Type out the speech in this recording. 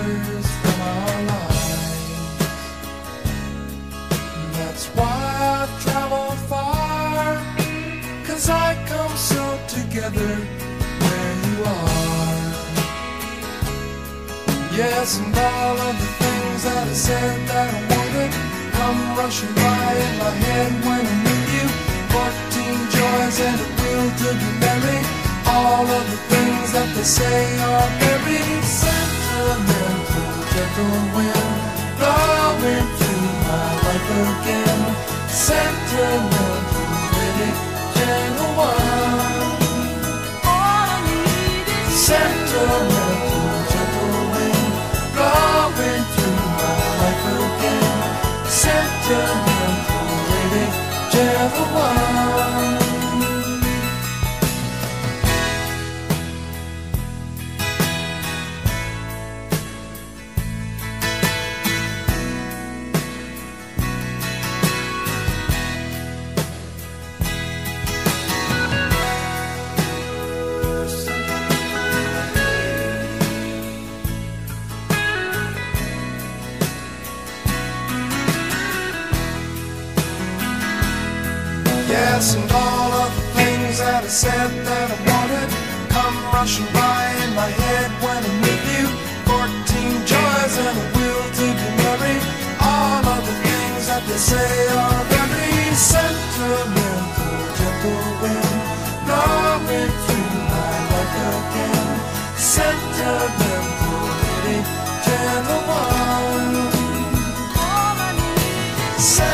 our lives. That's why I've traveled far, cause I come so together where you are. Yes, and all of the things that I said that I wanted come rushing by in my head when I'm with you. Fourteen joys and a will to be merry. All of the things that they say are gentle wind blowing through my life again. Gentle one. All I need is gentle wind blowing through my life again. Sentimental, lady, gentle yes, and all of the things that I said that I wanted come rushing by in my head when I'm with you. Fourteen joys and a will to be merry. All of the things that they say are very sentimental, gentle wind blowing through my life again. Sentimental, lady, gentle one. Sentimental.